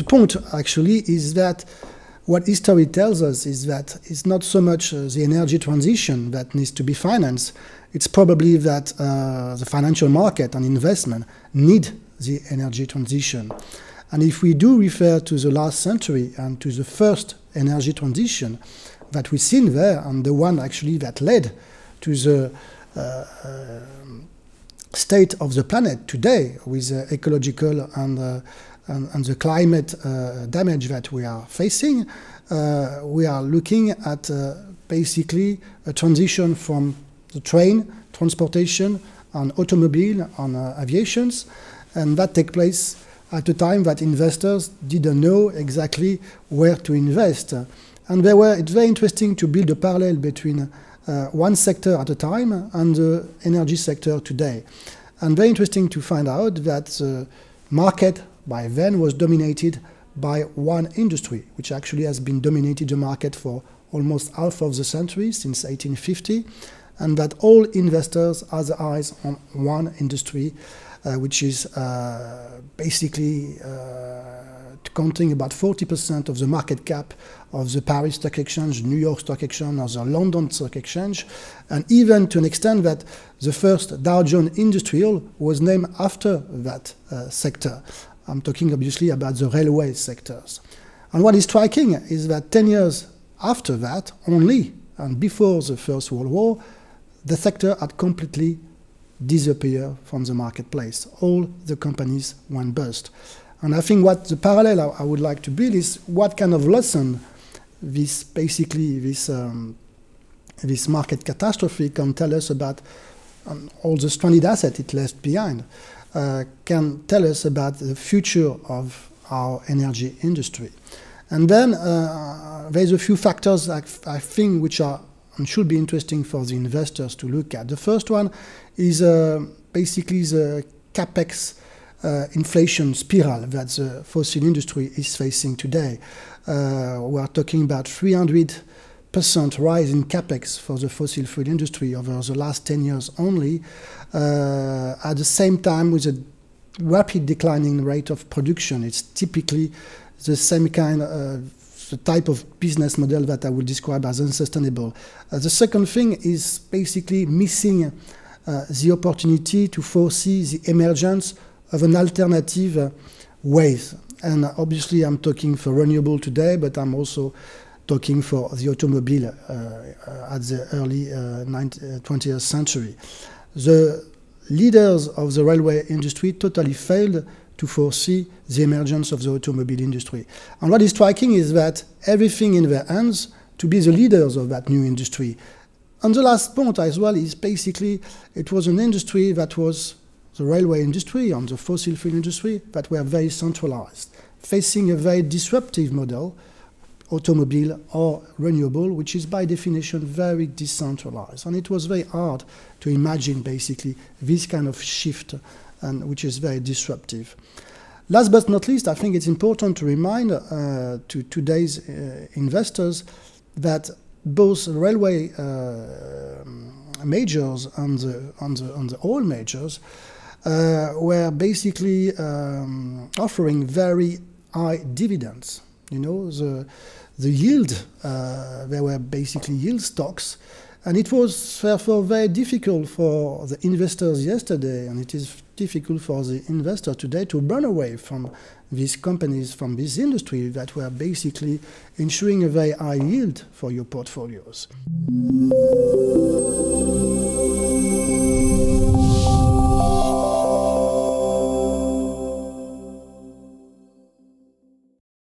point actually is that what history tells us is that it's not so much uh, the energy transition that needs to be financed. It's probably that uh, the financial market and investment need the energy transition. And if we do refer to the last century and to the first energy transition that we've seen there, and the one actually that led to the uh, uh state of the planet today with uh, ecological and uh, and, and the climate uh, damage that we are facing, uh, we are looking at uh, basically a transition from the train, transportation, and automobile, and aviations, and that take place at a time that investors didn't know exactly where to invest. And were, it's very interesting to build a parallel between uh, one sector at a time and the energy sector today. And very interesting to find out that the market by then was dominated by one industry, which actually has been dominated the market for almost half of the century, since 1850, and that all investors have their eyes on one industry, uh, which is uh, basically uh, counting about 40% of the market cap of the Paris Stock Exchange, New York Stock Exchange, or the London Stock Exchange, and even to an extent that the first Dow Jones Industrial was named after that uh, sector. I'm talking obviously about the railway sectors. And what is striking is that 10 years after that, only, and before the First World War, the sector had completely disappeared from the marketplace. All the companies went bust. And I think what the parallel I, would like to build is what kind of lesson this basically this um, this market catastrophe can tell us about um, all the stranded assets it left behind. Uh, can tell us about the future of our energy industry. And then uh, there's a few factors I, think which are and should be interesting for the investors to look at. The first one is uh, basically the capex uh, inflation spiral that the fossil industry is facing today. Uh, we are talking about 300 percent rise in capex for the fossil fuel industry over the last 10 years only, uh, at the same time with a rapid declining rate of production. It's typically the same kind of the type of business model that I would describe as unsustainable. Uh, the second thing is basically missing uh, the opportunity to foresee the emergence of an alternative uh, ways. And obviously, I'm talking for renewable today, but I'm also talking for the automobile uh, uh, at the early 20th uh, century. The leaders of the railway industry totally failed to foresee the emergence of the automobile industry. And what is striking is that everything in their hands to be the leaders of that new industry. And the last point as well is basically it was an industry that was the railway industry and the fossil fuel industry that were very centralized, facing a very disruptive model automobile or renewable, which is by definition very decentralized. And it was very hard to imagine basically this kind of shift, and which is very disruptive. Last but not least, I think it's important to remind uh, to today's uh, investors that both railway uh, majors and the, and, the, and the oil majors uh, were basically um, offering very high dividends. You know, the, the yield, uh, there were basically yield stocks, and it was therefore very difficult for the investors yesterday, and it is difficult for the investor today to run away from these companies, from this industry that were basically ensuring a very high yield for your portfolios.